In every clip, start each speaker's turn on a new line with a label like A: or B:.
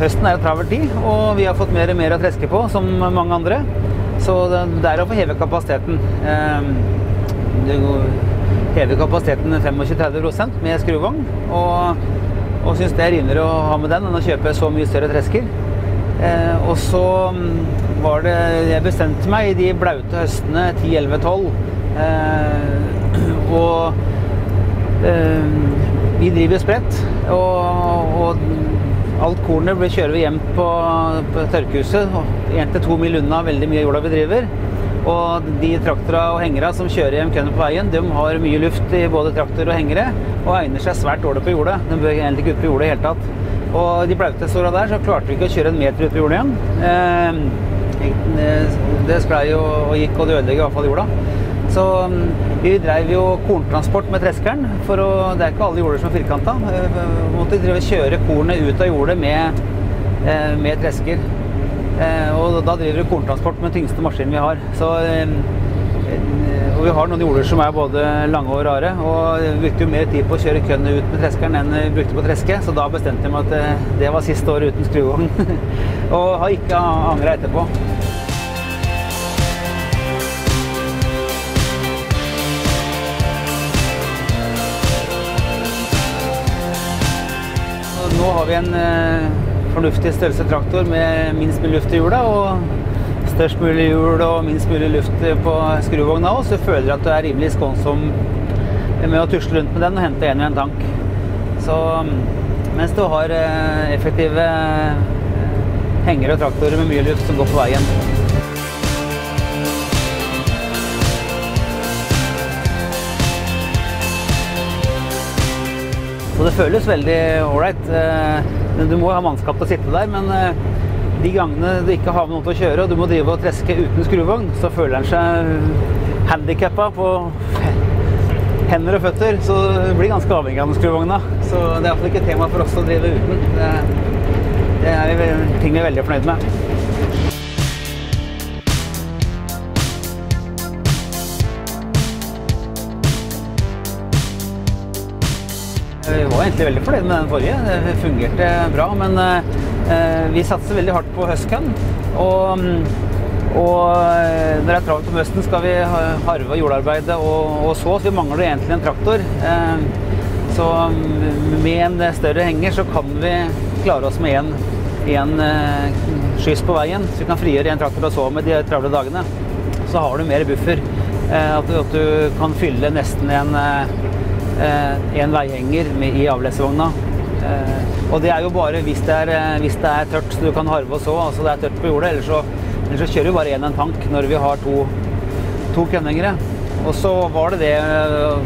A: høsten er en travel tid, og vi har fått mer og mer å treske på, som mange andre. Så det er å få heve kapasiteten. Eh, Du hever kapasiteten 25-30 med skruvogn, og, og syns det er rimeligere å ha med den enn å kjøpe så mye større tresker. Eh, og så mm, var det Jeg bestemte meg i de blaute høstene 10, 11, 12. Eh, og vi driver spredt. Og alt kornet kjører vi hjem på, på tørkehuset. 1-2 mil unna veldig mye jorda vi driver. Og de traktora og hengere som kjører hjem kornet på veien, de har mye luft i både traktor og hengere, og egner seg svært dårlig på jordet. De bør egentlig ikke ut på jordet i hele tatt. Og de blaute åra der, så klarte vi ikke å kjøre en meter ut på jordet igjen. Eh, det sklei jo og gikk, og det ødelegger i hvert fall jorda. Så vi drev jo korntransport med treskeren, for å, det er ikke alle jorder som er firkanta. Eh, Vi måtte drive kjøre kornet ut av jordet med, eh, med tresker. Eh, Og da driver vi korntransport med den tyngste maskinen vi har. Så, og vi har noen jorder som er både lange og rare. Og vi brukte jo mer tid på å kjøre kønnet ut med treskeren enn vi brukte på treske, så da bestemte jeg meg at det var siste året uten skruvogn. og har ikke angra etterpå. Nå har vi en eh, fornuftig størrelse traktor med minst mulig luft i hjula og størst mulig hjul og minst mulig luft på skruvogna òg, så jeg føler at du er rimelig skånsom med å tusle rundt med den og hente en i en tank. Så mm, mens du har eh, effektive eh, hengere og traktorer med mye luft som går på veien. Det føles veldig ålreit. Men Du må ha mannskap til å sitte der, men eh, de gangene du ikke har med noen til å kjøre, og du må drive og treske uten skruvogn, så føler en seg handikappa på hender og føtter. Så du blir ganske avhengig av den skruvogna. Så det er iallfall ikke tema for oss å drive uten. Det, det er ting vi er veldig fornøyd med. Var egentlig veldig fornøyd med den forrige. Det fungerte bra. Men eh, vi satser veldig hardt på høstkønn. Og, mm, og eh, når det er travelt om høsten, skal vi harve jordarbeidet og, og så. Så vi mangler egentlig en traktor. Eh, så mm, med en større henger så kan vi klare oss med eh, skyss på veien. Så vi kan frigjøre en traktor og så med de travle dagene. Så har du mer buffer. Eh, at, du, at du kan fylle nesten en eh, eh, en veihenger med, i avlesevogna. Eh, og det er jo bare hvis det er, eh, hvis det er tørt, så du kan harve og så. Altså det er tørt på jordet. Ellers så, ellers så kjører vi bare én en tank når vi har to, to kønnhengere. Og så var det det eh,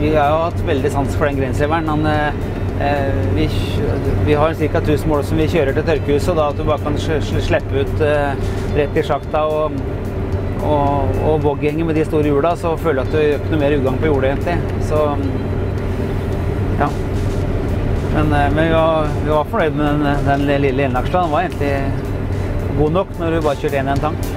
A: Vi har jo hatt veldig sans for den eh, vi, vi har ca. 1000 mål som vi kjører til tørkehuset, og da at du bare kan sl- sl- slippe ut eh, rett i sjakta. og og, og bogghenger med de store hjula, så føler jeg at du gjør noe mer ugagn på jordet, egentlig. Så ja. Men, eh, men vi, var, vi var fornøyd med den, den lille innaksla. Den var egentlig god nok når du bare kjørte én i en tank.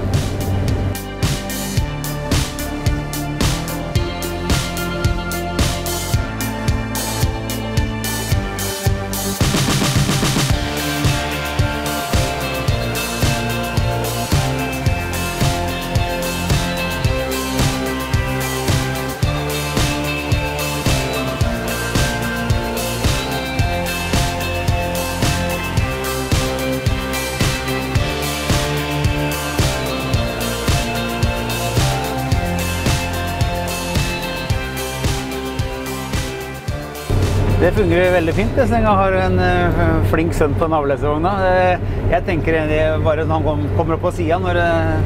A: Det fungerer veldig fint så jeg har en eh, flink sønn på navlesevogna. Eh, Jeg tenker bare når han kommer opp på sida når eh,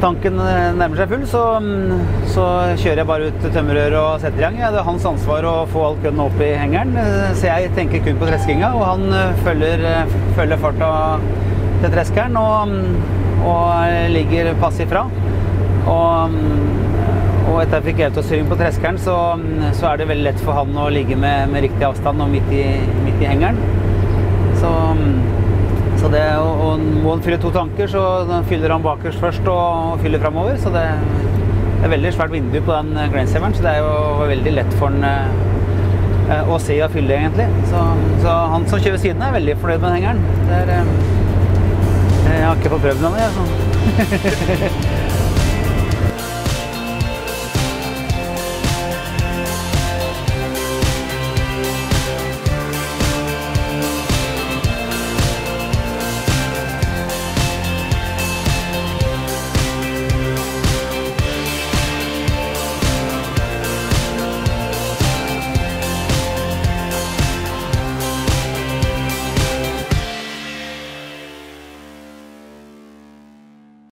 A: tanken nærmer seg full, så, mm, så kjører jeg bare ut tømmerrøret og setter i gang. Det er hans ansvar å få all kønnen opp i hengeren, så jeg tenker kun på treskinga. Og han følger, følger farta til treskeren og, mm, og ligger pass fra. Og, mm, og etter at jeg fikk autostyring på treskeren, så, så er det veldig lett for han å ligge med, med riktig avstand og midt i, midt i hengeren. Så, så det, og, og må han fylle to tanker, så fyller han bakerst først og fyller framover. Så det, det er veldig svært vindu på den Grainseveren, så det er jo veldig lett for han, eh, eh, å se og fylle, egentlig. Så, så han som kjører siden er veldig fornøyd med hengeren. Er, eh, jeg har ikke fått prøvd den ennå, jeg. Så.